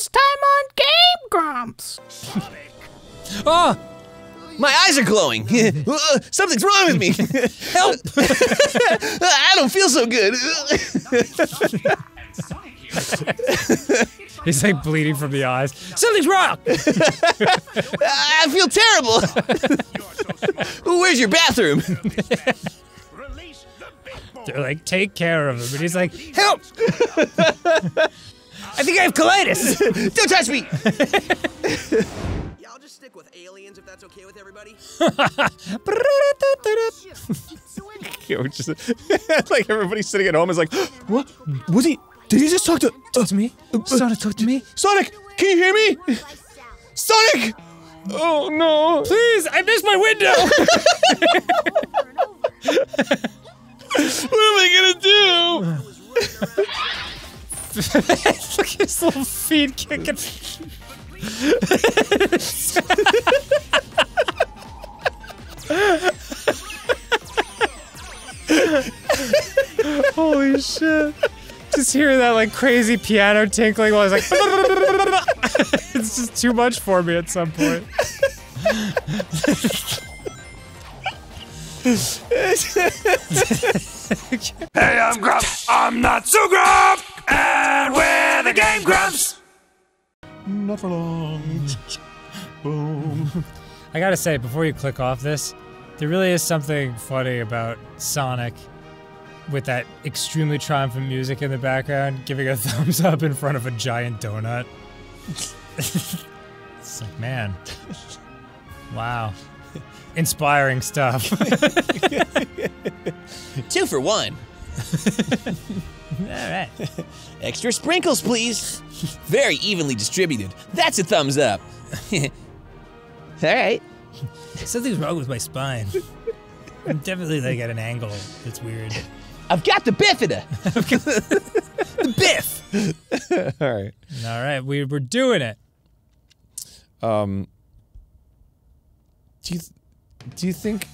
Next time on Game Grumps. Oh, My eyes are glowing. Uh, Something's wrong with me. help! I don't feel so good. He's like bleeding from the eyes. Something's wrong! I feel terrible. Where's your bathroom? They're like, take care of him. And he's like, help! I think I have colitis! Don't touch me. Yeah, I'll just stick with aliens if that's okay with everybody. Yeah, just like everybody sitting at home is like, what? Was he? Did he just talk to? Talk to me. Uh, uh, Sonic, talk to me. Sonic, can you hear me? Sonic! Oh no! Please, I missed my window! What am I gonna do? Look at his little feet kicking. Holy shit. Just hearing that like crazy piano tinkling while he's like It's just too much for me at some point. Hey, I'm Grump. I'm not so Grump. Not for long. Boom. I gotta say, before you click off this, there really is something funny about Sonic with that extremely triumphant music in the background, giving a thumbs up in front of a giant donut. it's like, man. Wow. Inspiring stuff. Two for one. Alright. Extra sprinkles, please. Very evenly distributed. That's a thumbs up. All right. Something's wrong with my spine. I'm definitely like at an angle It's weird. I've got the bifida. The biff! All right. Alright, we, we're doing it. Um. Do you do you think?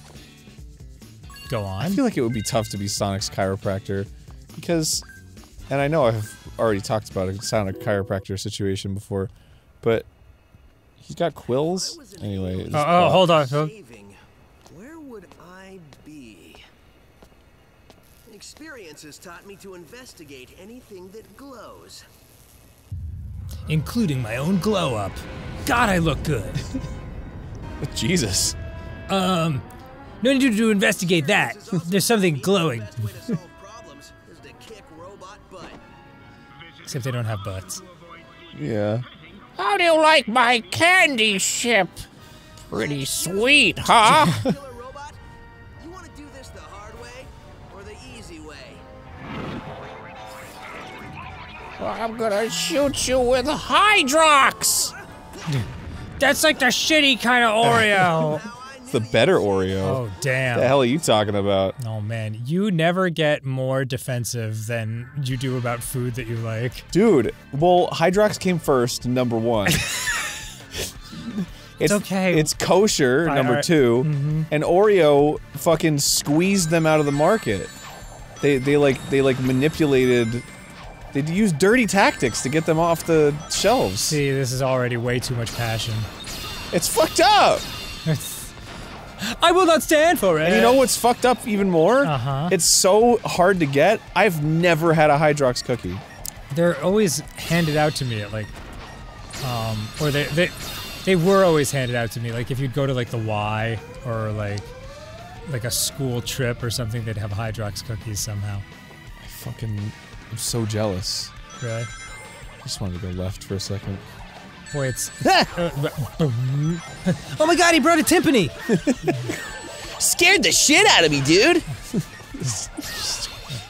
Go on. I feel like it would be tough to be Sonic's chiropractor, because, and I know I've already talked about a Sonic chiropractor situation before, but he's got quills anyway. it's- Oh, oh, hold on. hold- Saving. Where would I be? Experience has taught me to investigate anything that glows. Including my own glow up. God, I look good. Jesus. Um, no need to, to investigate that. There's something glowing. Except they don't have butts. Yeah. How do you like my candy ship? Pretty sweet, huh? Killer robot, you want to do this the hard way or the easy way? I'm gonna shoot you with Hydrox. That's like the shitty kind of Oreo. It's the better Oreo. oh, damn! What the hell are you talking about? Oh, man. You never get more defensive than you do about food that you like. Dude, well, Hydrox came first, number one. it's okay. It's kosher, number I- 2 mhm. and Oreo fucking squeezed them out of the market. They they like they like manipulated. They used dirty tactics to get them off the shelves. See, this is already way too much passion. It's fucked up. I will not stand for it. And you know what's fucked up even more? Uh-huh. It's so hard to get. I've never had a Hydrox cookie. They're always handed out to me at like, um, or they they they were always handed out to me. Like if you'd go to like the Y or like like a school trip or something, they'd have Hydrox cookies somehow. I fucking I'm so jealous. Really? I just wanted to go left for a second. Boy, it's. oh my god, he brought a timpani! Scared the shit out of me, dude.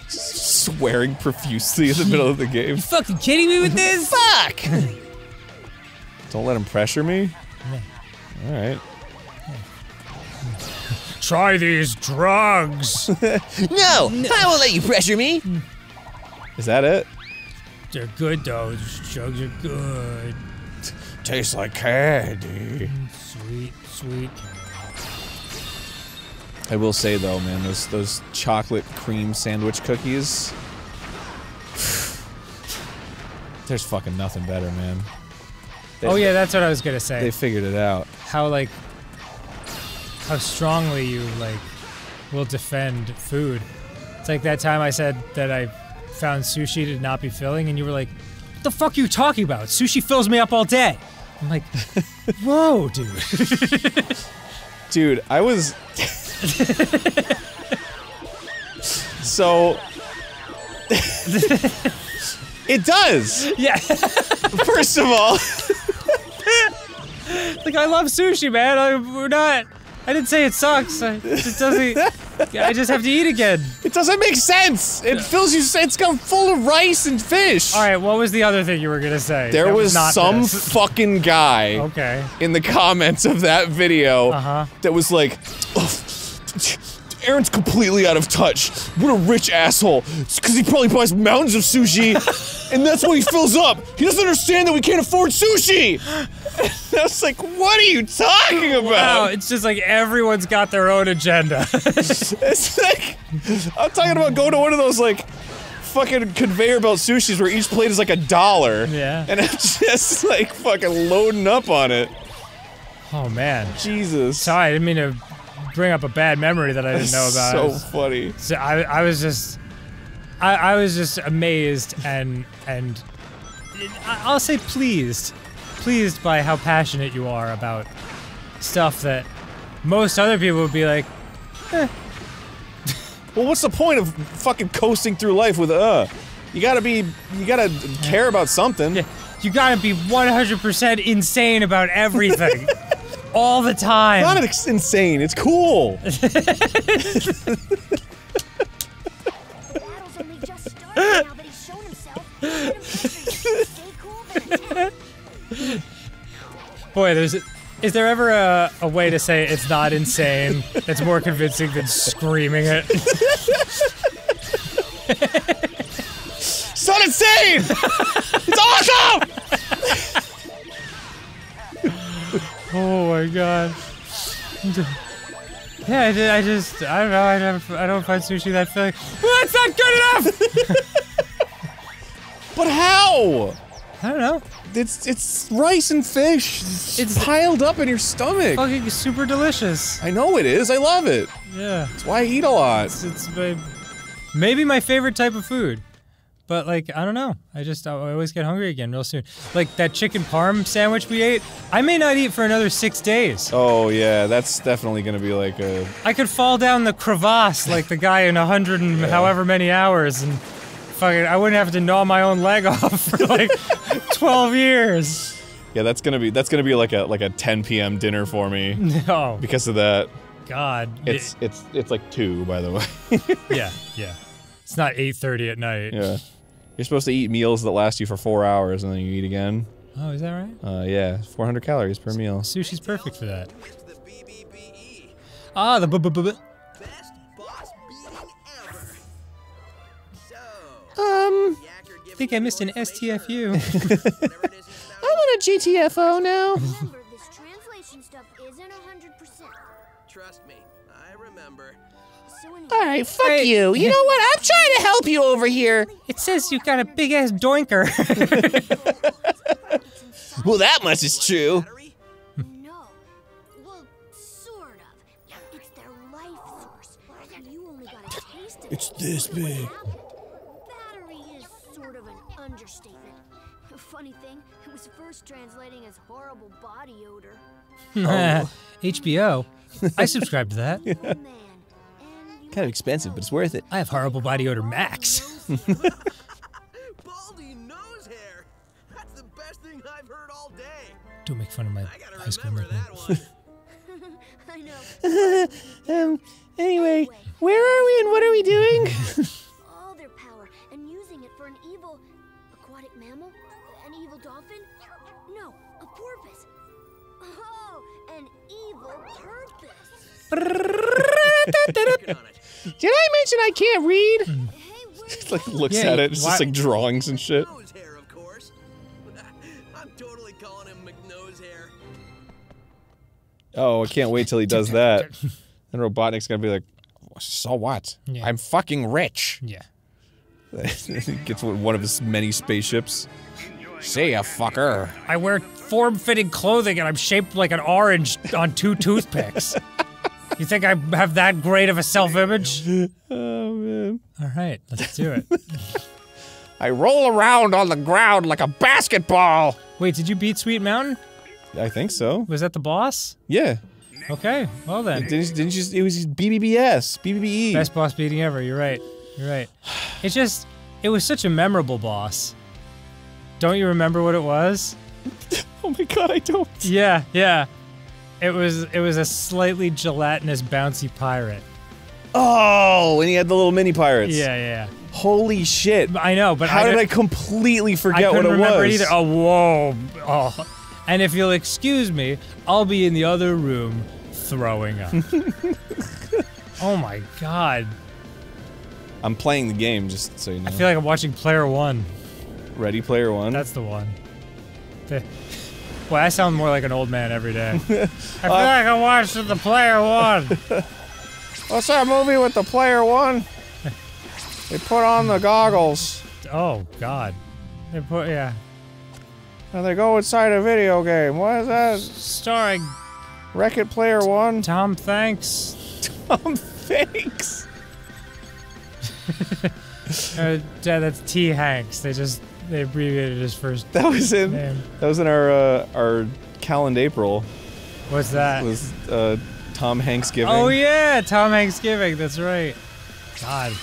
Swearing profusely in the middle of the game. Fucking kidding me with this? Fuck. Don't let him pressure me. All right. Try these drugs! No, I won't let you pressure me. Is that it? They're good though, these drugs are good. Tastes like candy. Sweet, sweet. I will say though, man, those those chocolate cream sandwich cookies. There's fucking nothing better, man. oh yeah, that's what I was gonna say. They figured it out. how like how strongly you like will defend food. It's like that time I said that I found sushi to not be filling, and you were like, "What the fuck are you talking about? Sushi fills me up all day." I'm like, "Whoa, dude." Dude, I was. so. it does! yeah, First of all, like I love sushi, man. I, we're not. I didn't say it sucks. I, it doesn't. I just have to eat again. it doesn't make sense! It fills you. It's got full of rice and fish! All right, what was the other thing you were gonna say? There that was not some this? fucking guy okay. in the comments of that video Uh-huh. that was like, "Oh, Arin's completely out of touch. What a rich asshole. It's because he probably buys mountains of sushi, and that's what he fills up. He doesn't understand that we can't afford sushi. I was like, what are you talking Wow, about? it's just like everyone's got their own agenda. It's like, I'm talking about going to one of those like fucking conveyor belt sushis where each plate is like a dollar. Yeah. And I'm just like fucking loading up on it. oh man. Jesus. Sorry, I didn't mean to bring up a bad memory that I didn't know about. So funny. So I, I was just, I, I was just amazed and and I'll say pleased, pleased by how passionate you are about stuff that most other people would be like, Well, what's the point of fucking coasting through life with uh? You gotta be, you gotta care about something. yeah, you gotta be 100% insane about everything, all the time. Not ex- insane. It's cool. battle's only just started now that he's shown himself. Let him Stay cool, but attack. Boy, there's. Is there ever a, a way to say it's not insane that's more convincing than screaming it? It's not insane. my god. Yeah, I, did, I just, I don't know, I don't, I don't find sushi that filling. Well, that's not good enough! But how? I don't know. It's it's rice and fish. It's, It's- piled up in your stomach. Fucking super delicious. I know it is. I love it. Yeah. That's why I eat a lot. It's, it's my, maybe my favorite type of food. But like, I don't know. I just, I always get hungry again real soon. Like that chicken parm sandwich we ate, I may not eat for another six days. Oh yeah, that's definitely gonna be like a. I could fall down the crevasse like the guy in a hundred and however many hours and fucking I wouldn't have to gnaw my own leg off for like twelve years. Yeah, that's gonna be that's gonna be like a like a 10 p.m. dinner for me Oh because of that. God. It's it's it's like two, by the way. yeah, yeah. It's not eight thirty at night. yeah, you're supposed to eat meals that last you for four hours and then you eat again. Oh, is that right? Uh, yeah, 400 calories per meal. Sushi's perfect for that. It's the Ah, the boss beating ever. So. Um, I think I missed an STFU. Whatever it is he's about. I'm on a GTFO now. All right, fuck Hey. you. You know what? I'm trying to help you over here. it says you got a big ass doinker. Well, that much is true. No. Well, sort of. It's their life source. You only got a taste of it. It's this big. Battery is sort of an understatement. Funny thing, it was first translating as horrible body odor. HBO. I subscribe to that. Kind of expensive, but it's worth it. I have horrible body odor max. Baldy nose hair. That's the best thing I've heard all day. Don't make fun of my high school nickname. that one. I know. Um, anyway, where are we and what are we doing? all their power and using it for an evil aquatic mammal? An evil dolphin? No, a porpoise. Oh, an evil purpose. Working on it. Did I mention I can't read? Hey, wait. It's like looks Yeah, at it. It's why- just like drawings and shit. Hair, of course. I'm totally calling him McNose hair. Oh, I can't wait till he does that. And Robotnik's gonna be like, so what? Yeah. I'm fucking rich. Yeah. he gets one of his many spaceships. See ya, fucker. I wear form-fitting clothing and I'm shaped like an orange on two toothpicks. You think I have that great of a self-image? Oh man. All right, let's do it. I roll around on the ground like a basketball. Wait, did you beat Sweet Mountain? I think so. Was that the boss? Yeah. Okay, well then. Didn't, didn't you? It was BBBS, BBBE. Best boss beating ever. You're right. You're right. It's just, it was such a memorable boss. Don't you remember what it was? Oh my god, I don't. Yeah, yeah. It was it was a slightly gelatinous bouncy pirate. Oh, and he had the little mini pirates. Yeah, yeah. Holy shit. I know, but How I did I completely forget couldn't what it remember was? either. Oh, whoa. Oh. And if you'll excuse me, I'll be in the other room throwing up. oh my god. I'm playing the game, just so you know. I feel like I'm watching Player One. Ready Player One. That's the one. Well, I sound more like an old man every day. I feel like I'm watching the Player One. What's that movie with the player one? They put on the goggles Oh God. They put yeah. and they go inside a video game. What is that? Starring Wreck It Player One? Tom Thanks. Tom Thanks. Uh, yeah, that's T Hanks. They just they abbreviated his first That was in. name. That was in our uh, our calendar April. What's that? Was uh, Tom Hanks giving? Oh yeah, Tom Hanks giving. That's right. God.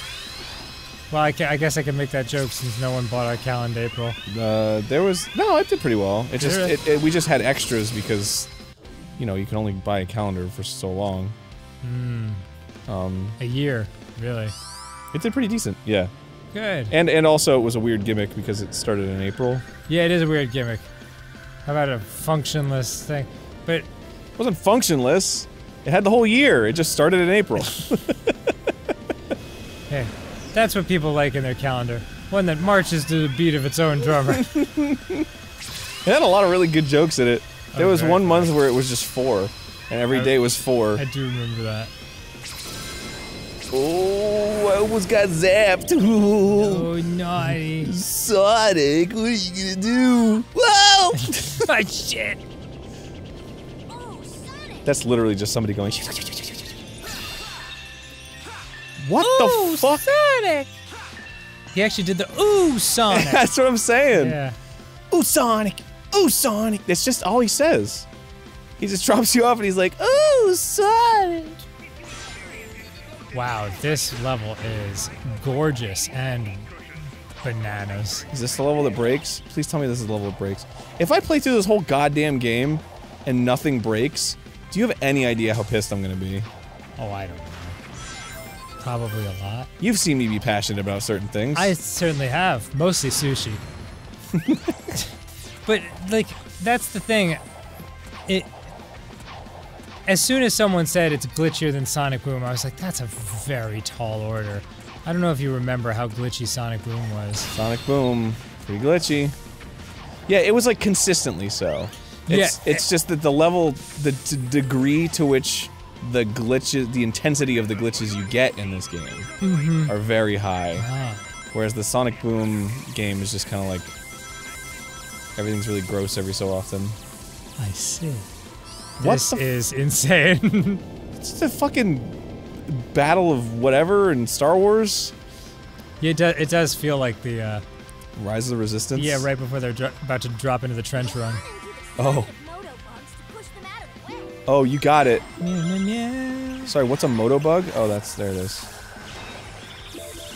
Well, I, ca- I guess I can make that joke since no one bought our calendar April. Uh, there was no. It did pretty well. It just it, it, we just had extras because, you know, you can only buy a calendar for so long. Um, A year, really. it did pretty decent. Yeah, Good. and and also it was a weird gimmick because it started in April. Yeah, it is a weird gimmick. How about a functionless thing? But It wasn't functionless. It had the whole year. It just started in April. hey, that's what people like in their calendar. One that marches to the beat of its own drummer. It had a lot of really good jokes in it. Oh, there Oh, was very one month where it was just four, and every I- day was four. I do remember that. Oh, I almost got zapped. Ooh. Oh, naughty. Sonic, what are you gonna do? Whoa! oh, shit. Oh, That's literally just somebody going. What Ooh, the fuck? Sonic! He actually did the ooh Sonic. That's what I'm saying. yeah. Ooh, Sonic. Ooh, Sonic. That's just all he says. He just drops you off and he's like, Ooh, Sonic. Wow, this level is gorgeous and bananas. Is this the level that breaks? Please tell me this is the level that breaks. If I play through this whole goddamn game and nothing breaks, do you have any idea how pissed I'm gonna be? Oh, I don't know. Probably a lot. You've seen me be passionate about certain things. I certainly have. Mostly sushi. but, like, that's the thing. It. As soon as someone said it's glitchier than Sonic Boom, I was like, that's a very tall order. I don't know if you remember how glitchy Sonic Boom was. Sonic Boom, pretty glitchy. Yeah, it was like consistently so. It's, Yeah, it's just that the level, the degree to which the glitches, the intensity of the glitches you get in this game are very high. Ah, Whereas the Sonic Boom game is just kind of like everything's really gross every so often. I see. What This the is insane. It's a fucking battle of whatever in Star Wars. Yeah, it, do, it does feel like the, uh, Rise of the Resistance. yeah, right before they're about to drop into the trench run. Oh. Moto bugs to push them out of the way. Oh, you got it. Yeah, yeah, Sorry, what's a moto bug? Oh, that's there it is.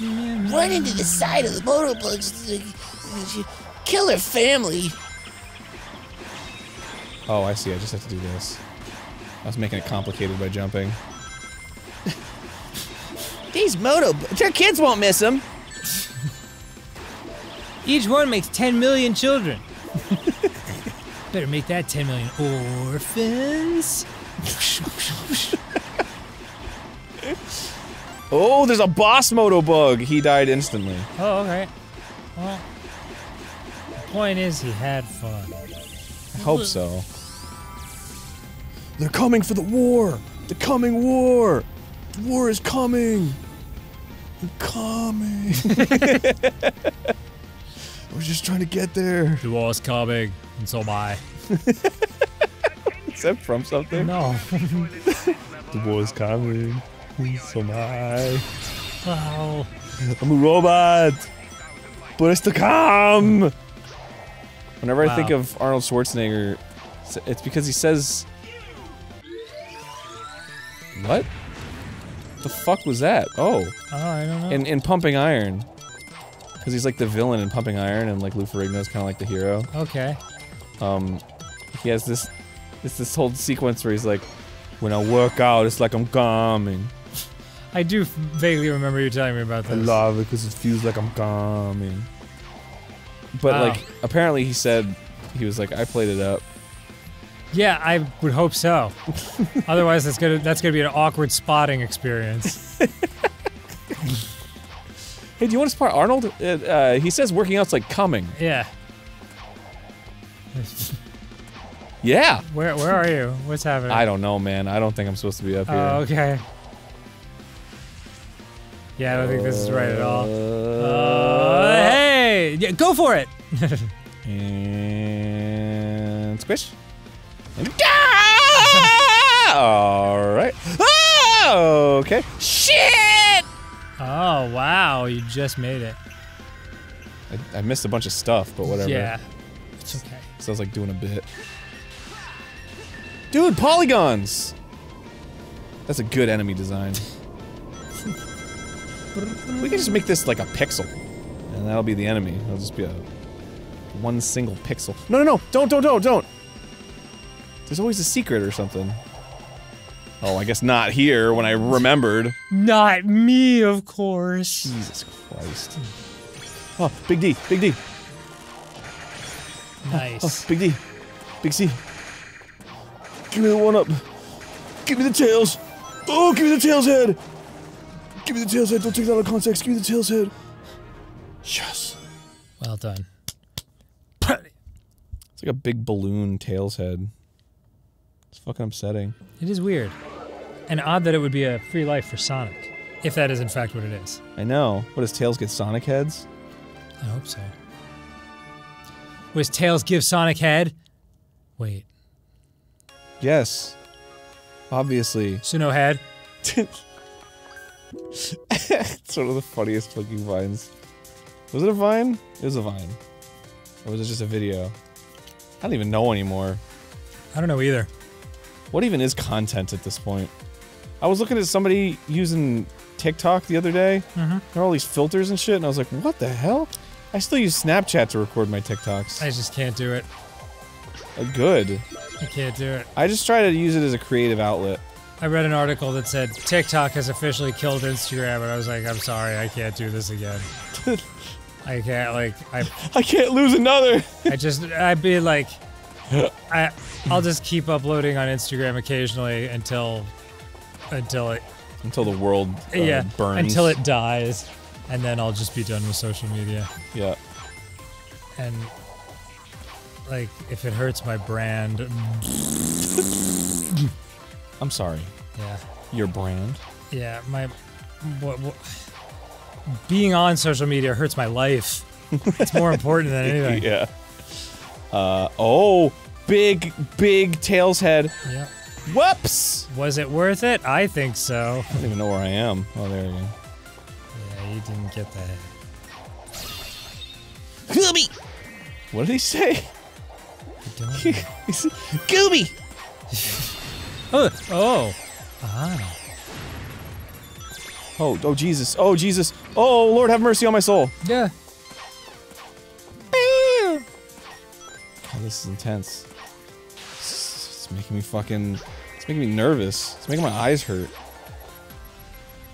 Run into the side of the motobugs. Kill their family. Oh, I see. I just have to do this. I was making it complicated by jumping. These moto, their kids won't miss them. Each one makes 10 million children. Better make that 10 million orphans. Oh, there's a boss moto bug. He died instantly. Oh, okay. Well, the point is he had fun. I hope so. They're coming for the war. The coming war. The war is coming. They're coming. I was just trying to get there. The war's coming, and so am I. Is that from something? No. The war's coming. and So am I. oh. I'm a robot. But it's to come. Whenever I think of Arnold Schwarzenegger, it's because he says. What? The fuck was that? Oh, Oh, I don't know. in in Pumping Iron. Because he's like the villain in Pumping Iron, and like Lou Ferrigno's kind of like the hero. okay. Um, he has this, it's this whole sequence where he's like, "When I work out, it's like I'm coming. I do vaguely remember you telling me about I love it because it feels like I'm coming." But Wow. like, apparently he said he was like, "I played it up." Yeah, I would hope so. Otherwise, that's gonna that's gonna be an awkward spotting experience. Hey, do you want to spot Arnold? Uh, uh, he says working out's like coming. Yeah. Yeah. Where where are you? What's happening? I don't know, man. I don't think I'm supposed to be up here. Oh, okay. Yeah, I don't think this is right at all. Uh, hey, yeah, go for it. And squish. And! All right. Ah! Okay. Shit! Oh wow, you just made it. I, I missed a bunch of stuff, but whatever. Yeah, it's okay. Sounds like doing a bit. Dude, polygons! That's a good enemy design. we can just make this like a pixel. And that'll be the enemy. It'll just be a one single pixel. No, no, no! Don't, don't, don't, don't! There's always a secret or something. Oh, I guess not here when I remembered. Not me, of course. Jesus Christ. Oh, Big D, Big D, Nice. oh, Nice. Big D, Big C. Give me the one up. Give me the tails. Oh, give me the tails head. Give me the tails head. Don't take that out of context. Give me the tails head. Yes. Well done. It's like a big balloon tails head. Fucking upsetting. It is weird, and odd that it would be a free life for Sonic, if that is in fact what it is. I know. What does Tails get Sonic heads? I hope so. Was Tails give Sonic head? Wait, Yes. Obviously. so no head? it's one of the funniest fucking vines. Was it a vine? It was a vine. Or was it just a video? I don't even know anymore. I don't know either. What even is content at this point? I was looking at somebody using TikTok the other day. Mhm. There are all these filters and shit, and I was like, what the hell? I still use Snapchat to record my TikToks. I just can't do it. Uh, Good. I can't do it. I just try to use it as a creative outlet. I read an article that said TikTok has officially killed Instagram, and I was like, I'm sorry, I can't do this again. I can't, like, I, I can't lose another. I just, I'd be like, I, I'll just keep uploading on Instagram occasionally until, until it, Until the world uh, yeah, burns. until it dies, and then I'll just be done with social media. Yeah. And like, if it hurts my brand, I'm sorry. yeah, Your brand. yeah, my, what, what, being on social media hurts my life. It's more important than anything. Yeah. Uh oh, big big tails head. yeah. Whoops. Was it worth it? I think so. I don't even know where I am. Oh, there we go. Yeah, you didn't get that. Gooby! What did he say? I don't. He said, Gooby! oh, oh, ah. oh, oh Jesus. Oh Jesus. Oh Lord, have mercy on my soul. Yeah. This is intense. It's, making me fucking. It's making me nervous. It's making my eyes hurt.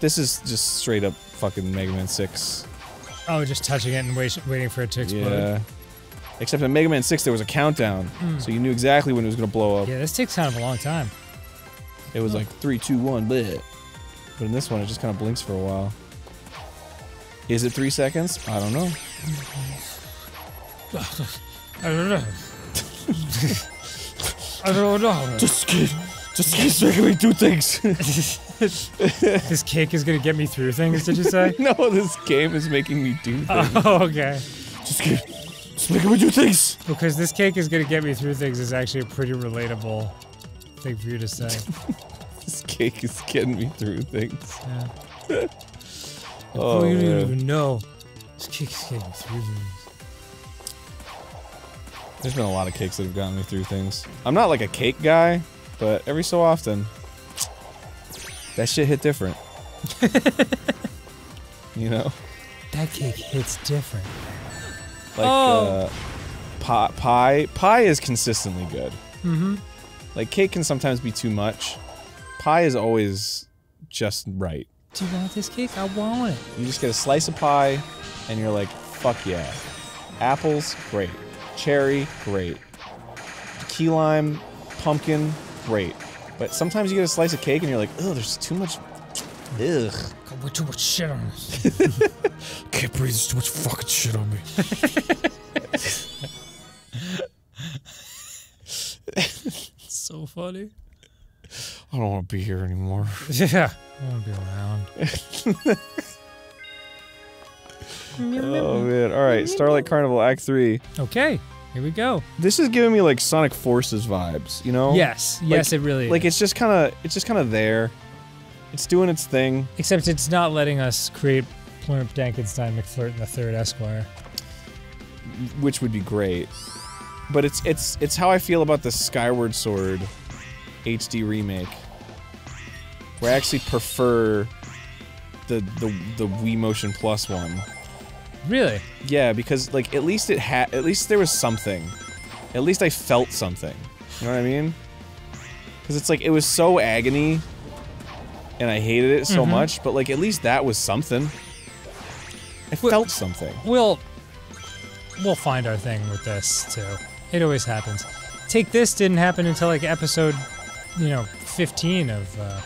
This is just straight up fucking Mega Man 6. Oh, just touching it and wait, waiting for it to explode. Yeah. Except in Mega Man 6 there was a countdown, hmm. so you knew exactly when it was gonna blow up. Yeah, this takes kind of a long time. It was like three, two, one, bleh. But in this one, it just kind of blinks for a while. Is it three seconds? I don't know. I don't know. I don't know. Just keep, just keep making me do things. this cake is gonna get me through things. Did you say? no, this game is making me do oh, things. oh, okay. Just keep, Just make me do things. Because this cake is gonna get me through things is actually a pretty relatable thing for you to say. This cake is getting me through things. Yeah. Oh, oh, you don't even know. This cake is getting me through things. There's been a lot of cakes that have gotten me through things. I'm not like a cake guy, but every so often, that shit hit different. you know, That cake hits different. like Oh. uh, pie, pie. Pie is consistently good. Mm-hmm. Like cake can sometimes be too much. Pie is always just right. Do you want this cake? I want it. You just get a slice of pie, and you're like, fuck yeah. Apples, great. Cherry, great. Key lime, pumpkin, great. But sometimes you get a slice of cake and you're like, oh, there's too much. Ugh. God, way too much shit on this. Can't breathe. There's too much fucking shit on me. so funny. I don't want to be here anymore. Yeah. I want to be around. Oh man. All right. Starlight Carnival Act Three. Okay, here we go. This is giving me like Sonic Forces vibes. You know? Yes, yes, it really Like is. it's just kind of it's just kind of there. It's doing its thing. Except it's not letting us create Plump Dankenstein McFlirt and the Third Esquire. which would be great. But it's it's it's how I feel about the Skyward Sword HD remake. Where I actually prefer the the the Wii Motion Plus one. Really? Yeah, because like at least it had at least there was something. At least I felt something. You know what I mean? Cuz it's like it was so agony and I hated it so Mhm. much, but like at least that was something. I Well- felt something. We'll we'll find our thing with this too. It always happens. Take this didn't happen until like episode, you know, 15 of uh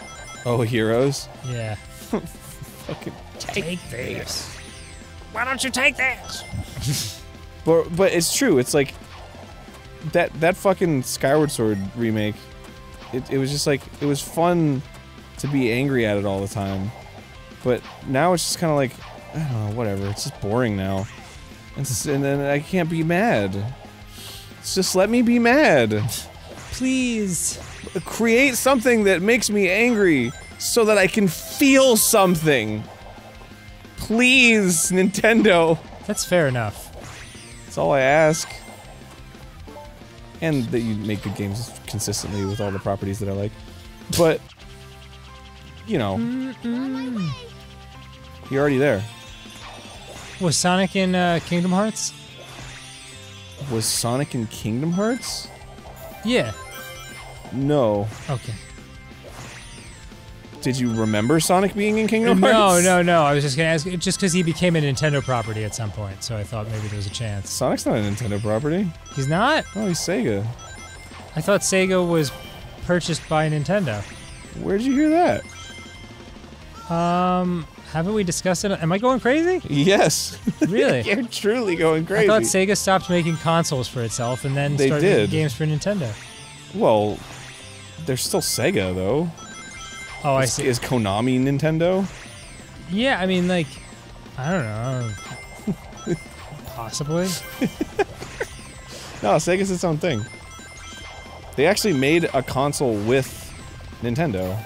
Oh, heroes. yeah. Fucking Take this. Why don't you take this? But but it's true. It's like that that fucking Skyward Sword remake. It it was just like it was fun to be angry at it all the time. But now it's just kind of like I don't know, whatever. It's just boring now. And, and then I can't be mad. It's just let me be mad. Please. Create something that makes me angry so that I can feel something. Please, Nintendo. That's fair enough. That's all I ask. And that you make good games consistently with all the properties that I like. But, you know, you're already there. Was Sonic in uh, Kingdom Hearts? Was Sonic in Kingdom Hearts? Yeah. No. Okay. Did you remember Sonic being in Kingdom Hearts? no, no. No. I was just gonna ask, just because he became a Nintendo property at some point, so I thought maybe there was a chance. Sonic's not a Nintendo property. He's not. Oh, he's Sega. I thought Sega was purchased by Nintendo. Where'd you hear that? Um, haven't we discussed it? Am I going crazy? Yes. Really? you're truly going crazy. I thought Sega stopped making consoles for itself and then They started did. making games for Nintendo. well, they're still Sega, though. Oh, I see. is Konami Nintendo? Yeah, I mean, like, I don't know. Possibly. No, Sega's its own thing. They actually made a console with Nintendo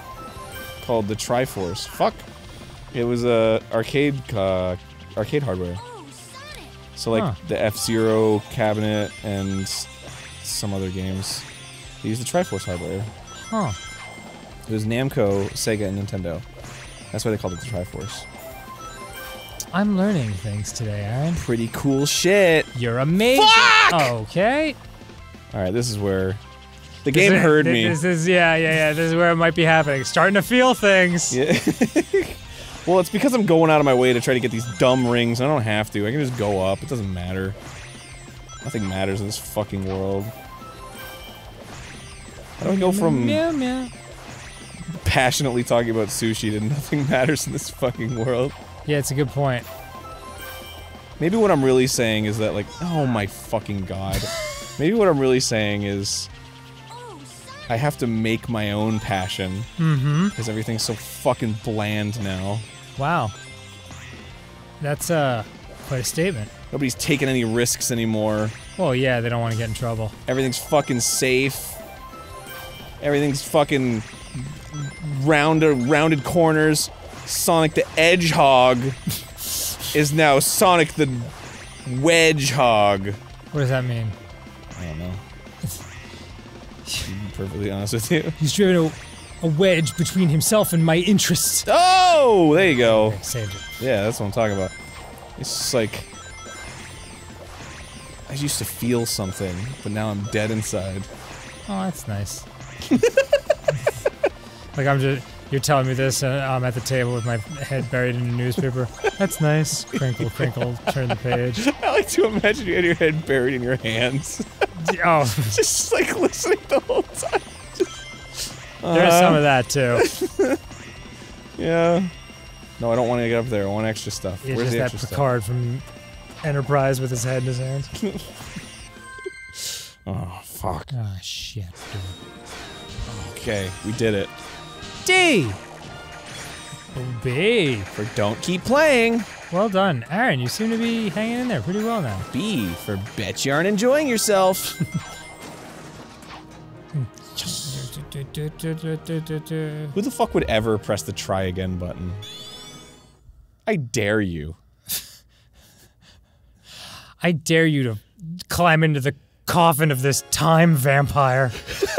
called the Triforce. Fuck. It was a arcade uh, arcade hardware. So like Huh. the F Zero cabinet and some other games. They used the Triforce hardware. Huh. It was Namco, Sega, and Nintendo. That's why they called it the Triforce. I'm learning things today, Arin. Pretty cool shit. You're amazing. Fuck! Okay. All right, this is where the This game is- heard thi- me. This is yeah, yeah, yeah. This is where it might be happening. Starting to feel things. Yeah. well, it's because I'm going out of my way to try to get these dumb rings. I don't have to. I can just go up. It doesn't matter. Nothing matters in this fucking world. How do I go from Meow, meow. Passionately talking about sushi to nothing matters in this fucking world? Yeah, it's a good point. Maybe what I'm really saying is that, like, oh my fucking god. Maybe what I'm really saying is I have to make my own passion Mm-hmm. because everything's so fucking bland now. Wow. That's uh Quite a statement. Nobody's taking any risks anymore. Well, yeah, they don't want to get in trouble. Everything's fucking safe. Everything's fucking rounded, rounded corners. Sonic the Edgehog is now Sonic the Wedgehog. What does that mean? I don't know. to be perfectly honest with you. He's driven a, a wedge between himself and my interests. Oh, there you go. Saved it. Yeah, that's what I'm talking about. It's just like I used to feel something, but now I'm dead inside. Oh, that's nice. like I'm just you're telling me this, and I'm at the table with my head buried in a newspaper. That's nice. Crinkle, crinkle. Turn the page. I like to imagine you had your head buried in your hands, Oh, just like listening the whole time. there's uh-huh. some of that too. Yeah. No, I don't want to get up there. I want extra stuff. Where's the that extra stuff? Picard from Enterprise with his head in his hands. Oh, fuck. Oh shit. Okay, we did it. D. Oh, Obey. For don't keep playing. Well done, Arin. You seem to be hanging in there pretty well now. B for bet you aren't enjoying yourself. Who the fuck would ever press the try again button? I dare you. I dare you to climb into the coffin of this time vampire.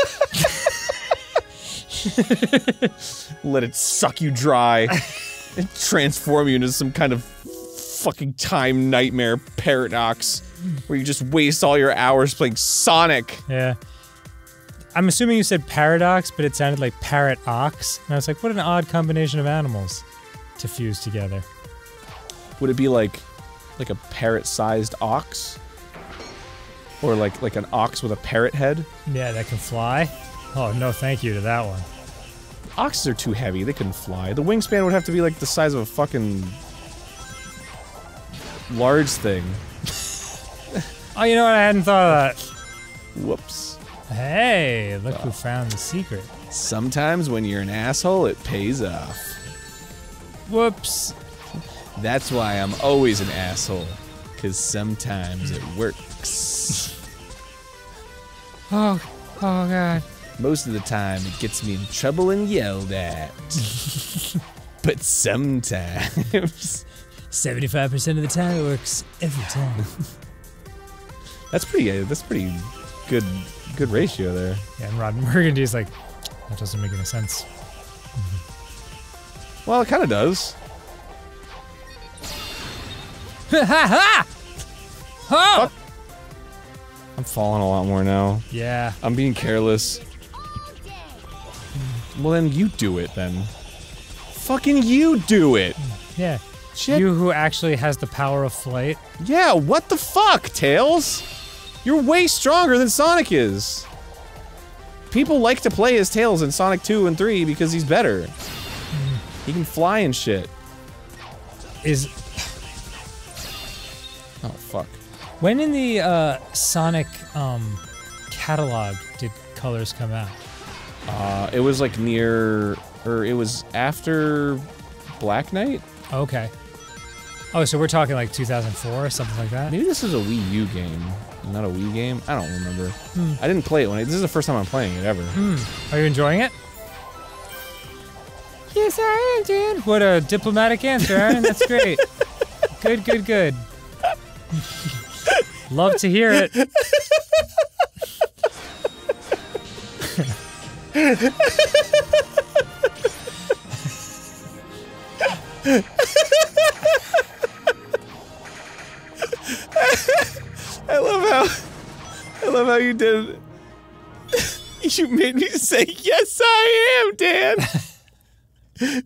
Let it suck you dry and transform you into some kind of fucking time nightmare paradox where you just waste all your hours playing Sonic. Yeah. I'm assuming you said paradox, but it sounded like parrot ox. And I was like, what an odd combination of animals to fuse together. Would it be like like a parrot-sized ox? Or like like an ox with a parrot head? Yeah, that can fly. Oh, no thank you to that one. Oxes are too heavy, they couldn't fly. The wingspan would have to be like the size of a fucking large thing. Oh, you know what? I hadn't thought of that. Whoops. Hey, look who ah. found the secret. Sometimes when you're an asshole, it pays off. Whoops. That's why I'm always an asshole. Cause sometimes it works. Oh, oh god. Most of the time it gets me in trouble and yelled at. but sometimes 75% of the time it works every time. that's pretty uh, that's pretty good good ratio there. Yeah, and Ron Burgundy's like, that doesn't make any sense. Well, it kind of does. ha ha! Oh! I'm falling a lot more now. Yeah. I'm being careless. Well, then you do it then. Fucking you do it. Yeah. Shit. You who actually has the power of flight. Yeah, what the fuck, Tails? You're way stronger than Sonic is. People like to play as Tails in Sonic 2 and 3 because he's better. He can fly and shit. Is Oh, fuck. when in the uh, Sonic um, catalog did colors come out? Uh, it was like near, or it was after Black Knight? Okay. Oh, so we're talking like 2004 or something like that? Maybe this is a Wii U game, not a Wii game. I don't remember. I didn't play it when I, this is the first time I'm playing it ever. Are you enjoying it? Yes, I am, dude. What a diplomatic answer, Arin. That's great. good, good, good. Love to hear it. I love how I love how you did. it. you made me say yes, I am, Dan,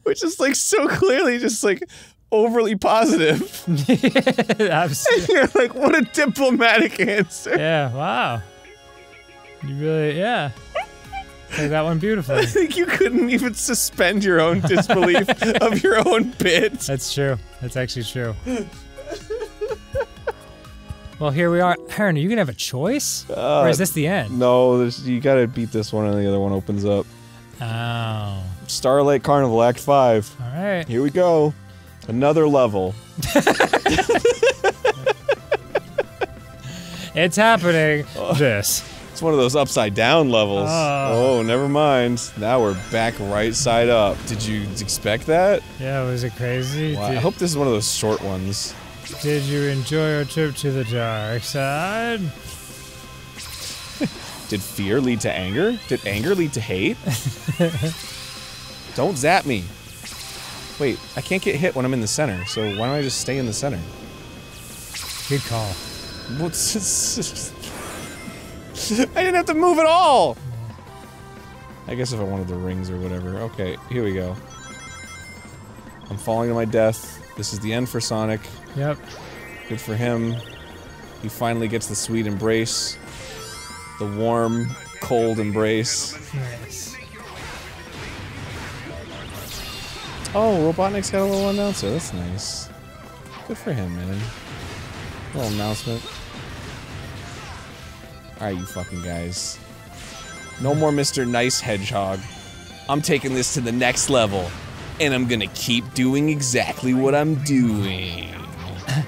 which is like so clearly just like overly positive. Abs- You're like, what a diplomatic answer. yeah, wow. You really, yeah. That one beautifully. I think you couldn't even suspend your own disbelief of your own bit. That's true. That's actually true. Well, here we are. Arin, are you gonna have a choice, or is uh, this the end? No, you gotta beat this one, and the other one opens up. Oh, Starlight Carnival Act Five. all right. Here we go. Another level. It's happening. This. It's one of those upside down levels. Oh. Oh, never mind. Now we're back right side up. Did you expect that? Yeah, was it crazy? Wow, I hope this is one of those short ones. did you enjoy our trip to the dark side? Did fear lead to anger? Did anger lead to hate? don't zap me. Wait, I can't get hit when I'm in the center, so why don't I just stay in the center? Good call. What's I didn't have to move at all! I guess if I wanted the rings or whatever. Okay, here we go. I'm falling to my death. This is the end for Sonic. Yep. Good for him. He finally gets the sweet embrace. The warm, cold embrace. Nice. Oh, Robotnik's got a little announcer. That's nice. Good for him, man. Little announcement. Alright, you fucking guys. No more Mr. Nice Hedgehog. I'm taking this to the next level. And I'm gonna keep doing exactly what I'm doing.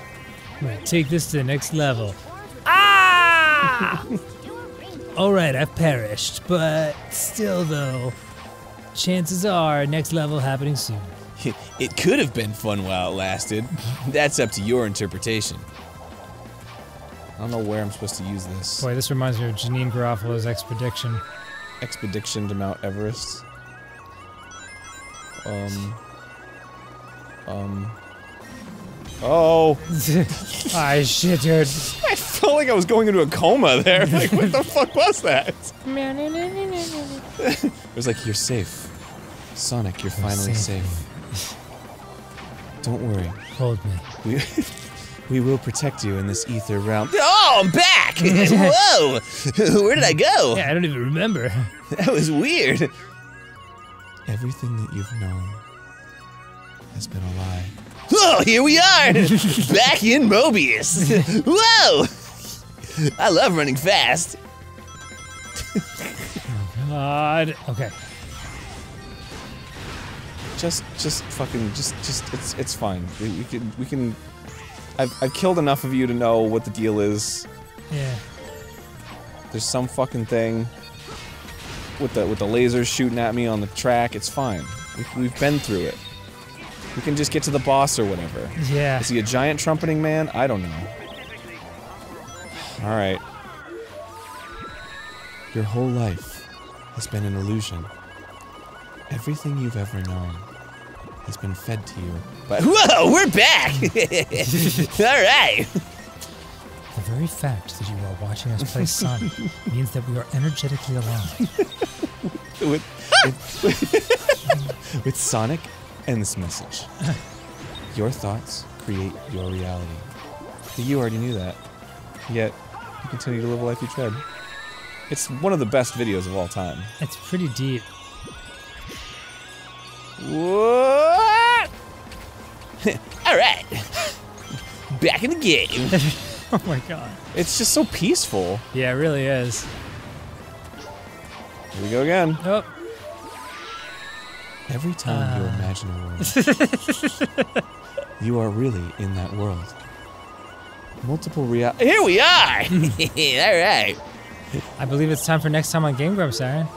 Right, take this to the next level. Ah! Alright, I've perished, but still, though, chances are next level happening soon. It could have been fun while it lasted. That's up to your interpretation. I don't know where I'm supposed to use this. Boy, this reminds me of Janeane Garofalo's expedition. Expedition to Mount Everest. Um. Um. Oh! ah, shit, dude. I felt like I was going into a coma there. Like, what the fuck was that? It was like, you're safe. Sonic, you're finally safe. safe. Don't worry. Hold me. We, will protect you in this ether realm. Oh, I'm back! Whoa! Where did I go? Yeah, I don't even remember. That was weird. Everything that you've known has been a lie. Oh, here we are! Back in Mobius! Whoa! I love running fast. oh, God. Okay. Just, just fucking, just, just, it's, it's fine. We, we can, we can. I've, I've killed enough of you to know what the deal is. Yeah. There's some fucking thing with the with the lasers shooting at me on the track. It's fine. We, we've been through it. We can just get to the boss or whatever. Yeah. Is he a giant trumpeting man? I don't know. All right. Your whole life has been an illusion. Everything you've ever known has been fed to you. But whoa, we're back! All right. The very fact that you are watching us play Sonic means that we are energetically aligned. with, with, with Sonic and this message. Your thoughts create your reality. You already knew that. Yet, you continue to live a life you tread. It's one of the best videos of all time. It's pretty deep. What? Back in the game. Oh my god. It's just so peaceful. Yeah, it really is. Here we go again. Oh, Every time you uh. imagine a world, you are really in that world. Multiple real. Here we are. All right. I believe it's time for next time on Game Grumps, Arin.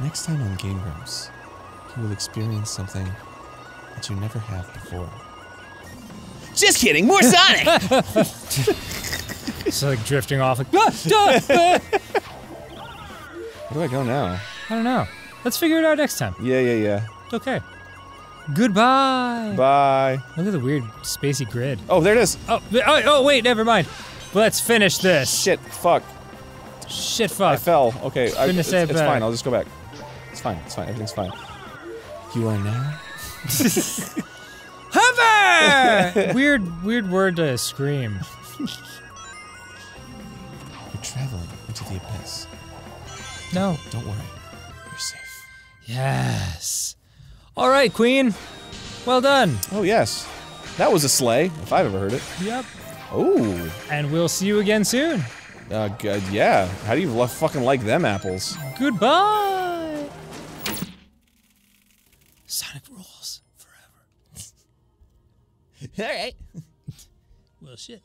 Next time on Game Grumps, you will experience something that you never have before. Just kidding. More Sonic. It's like drifting off. Like, "Ah, ah, ah." Where do I go now? I don't know. Let's figure it out next time. Yeah, yeah, yeah. Okay. Goodbye. Bye. Look at the weird spacey grid. Oh, there it is. Oh, oh, oh wait, never mind. Let's finish this. Shit, fuck. Shit, fuck. I fell. Okay, I, Couldn't it's, say it it's fine. I'll just go back. It's fine. It's fine. Everything's fine. You are now. Hover! weird, weird word to scream. You're traveling into the abyss. No. Don't worry. You're safe. Yes. All right, Queen. Well done. Oh yes, that was a slay if I've ever heard it. Yep. Oh, And we'll see you again soon. uh, g- yeah. How do you lo- fucking like them apples? Goodbye. Sonic All right. Well, shit.